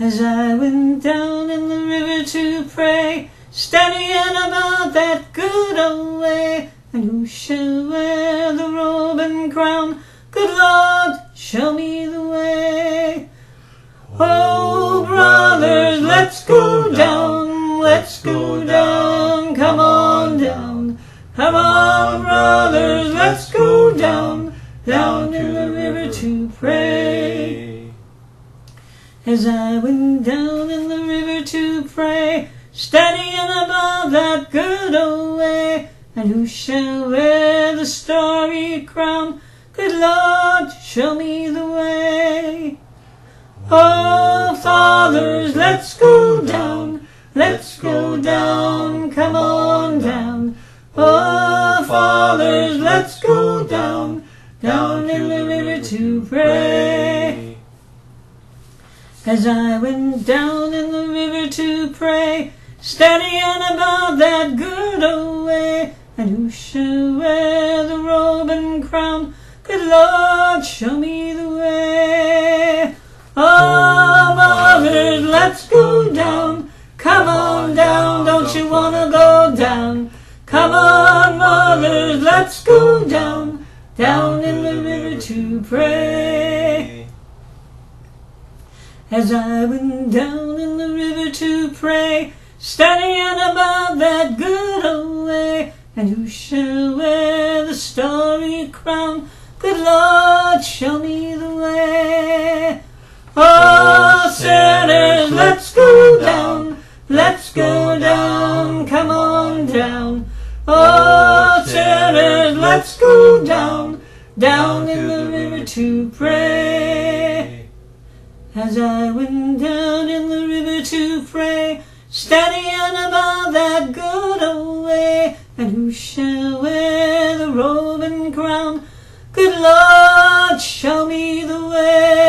As I went down in the river to pray, studying about that good old way, and who shall wear the robe and crown? Good Lord, show me the way. Oh, oh brothers, let's go down, let's go down, come on down. Come on, brothers, let's go down, down to the river to pray. As I went down in the river to pray, studying above that good old way, and who shall wear the starry crown? Good Lord, show me the way. Oh, oh fathers, let's go down, let's go down, come on down. Oh, fathers, let's go down, down in the river to pray. As I went down in the river to pray, studying about that good old way, and who shall wear the robe and crown? Good Lord, show me the way. Oh, mothers, let's go down. Come on down, don't you wanna go down? Come on, mothers, let's go down, down in the river to pray. As I went down in the river to pray, studying above that good old way, and who shall wear the starry crown? Good Lord, show me the way. Oh, oh sinners, let's go down, let's go down, come on down. Oh, oh sinners, let's go down, down in the river to pray. As I went down in the river to pray, studying about that good old way, and who shall wear the robe and crown? Good Lord, show me the way.